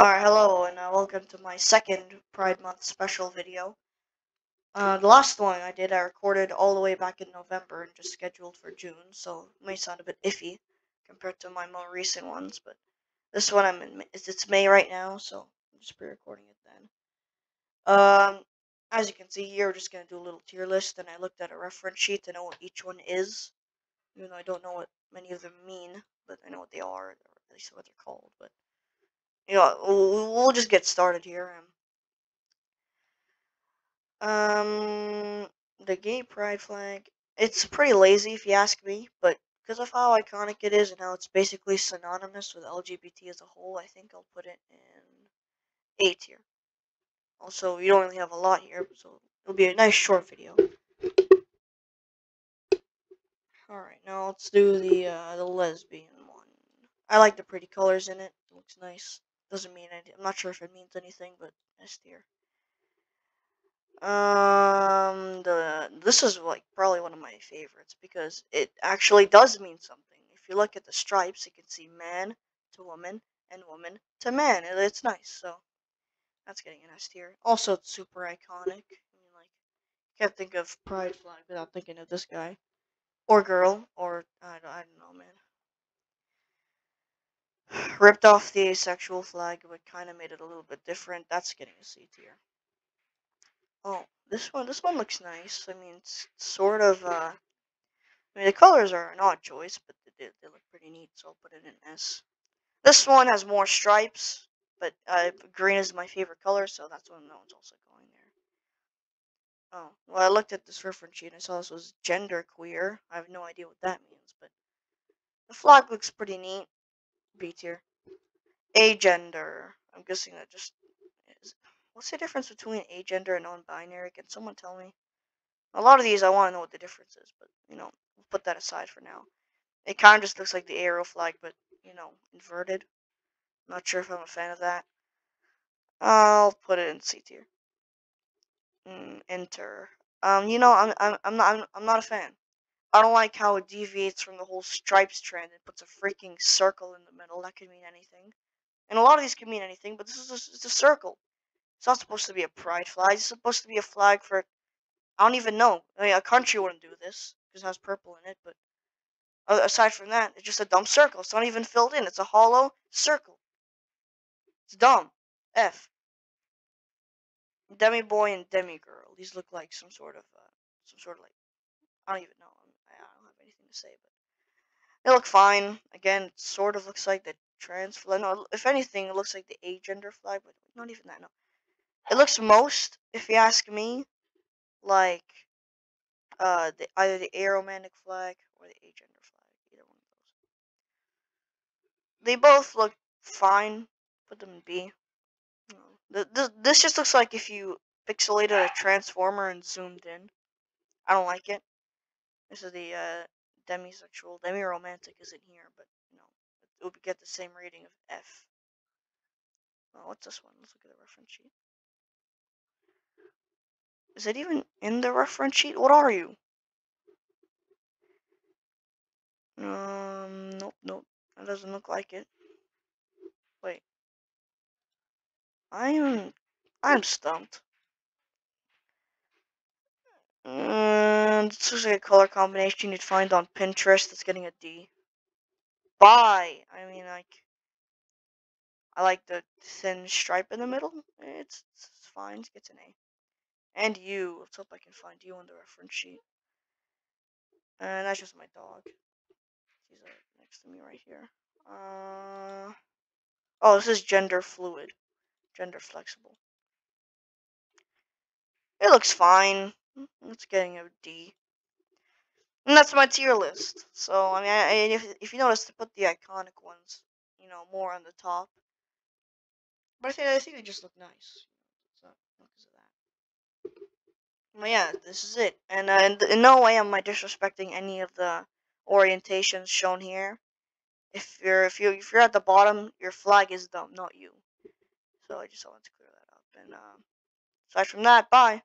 Alright, hello, and uh, welcome to my second Pride Month special video. Uh, the last one I did, I recorded all the way back in November and just scheduled for June, so it may sound a bit iffy compared to my more recent ones, but this one I'm in, it's, May right now, so I'm just pre-recording it then. Um, as you can see here, we're just going to do a little tier list, and I looked at a reference sheet to know what each one is, even though I don't know what many of them mean, but I know what they are, or at least what they're called, but you know, we'll, just get started here. Um, the gay pride flag. It's pretty lazy if you ask me, but because of how iconic it is and how it's basically synonymous with LGBT as a whole, I think I'll put it in A tier. Also, we don't really have a lot here, so it'll be a nice short video. Alright, now let's do the uh, the lesbian one. I like the pretty colors in it. It looks nice. Doesn't mean anything. I'm not sure if it means anything, but S tier. Um, the this is like probably one of my favorites because it actually does mean something. If you look at the stripes, you can see man to woman and woman to man. It, it's nice. So that's getting an S tier. Also, it's super iconic. I mean, like, can't think of pride flag without thinking of this guy or girl or I don't, I don't know, man ripped off the asexual flag, but kind of made it a little bit different. That's getting a C tier. Oh, this one, this one looks nice. I mean, it's sort of, uh, I mean, the colors are an odd choice, but they, they look pretty neat, so I'll put it in S. This one has more stripes, but uh, green is my favorite color, so that's one that one's also going there. Oh, well, I looked at this reference sheet and I saw this was gender queer. I have no idea what that means, but the flag looks pretty neat. B tier. Agender. I'm guessing that just is. What's the difference between agender and non-binary? Can someone tell me? A lot of these I want to know what the difference is, but you know, we'll put that aside for now. It kind of just looks like the aro flag, but you know, inverted. Not sure if I'm a fan of that. I'll put it in C tier. Mm, enter. Um, you know, I'm I'm I'm not I'm, I'm not a fan. I don't like how it deviates from the whole stripes trend and puts a freaking circle in the middle. That could mean anything. And a lot of these can mean anything, but this is a, it's a circle. It's not supposed to be a pride flag. It's supposed to be a flag for, I don't even know. I mean, a country wouldn't do this because it has purple in it, but aside from that, it's just a dumb circle. It's not even filled in. It's a hollow circle. It's dumb. F. Demi boy and demi girl. These look like some sort of, uh, some sort of like, I don't even know to say, but they look fine. Again, it sort of looks like the trans flag. No, if anything, it looks like the agender flag, but not even that. No, it looks most, if you ask me, like uh, the, either the aromantic flag or the agender flag. Either one of those. They both look fine. Put them in B. No, This, this just looks like if you pixelated a transformer and zoomed in. I don't like it. This is the uh, demisexual, demi-romantic isn't here, but you know, it would get the same rating of F. Oh, what's this one? Let's look at the reference sheet. Is it even in the reference sheet? What are you? Um, nope, nope. That doesn't look like it. Wait. I'm, I'm stumped. And this is a color combination you'd find on Pinterest that's getting a D. Bi! I mean, like, I like the thin stripe in the middle. It's, it's fine. It gets an A. And you. Let's hope I can find you on the reference sheet. And that's just my dog. He's uh, next to me right here. Uh, oh, this is gender fluid. Gender flexible. It looks fine. It's getting a D. And that's my tier list. So, I mean, I, if, if you notice, to put the iconic ones, you know, more on the top. But I think, I think they just look nice. So, because of that. But yeah, this is it. And uh, in, no way am I disrespecting any of the orientations shown here. If you're if you if you're at the bottom, your flag is dumb, not you. So I just wanted to clear that up. And um, aside from that, bye.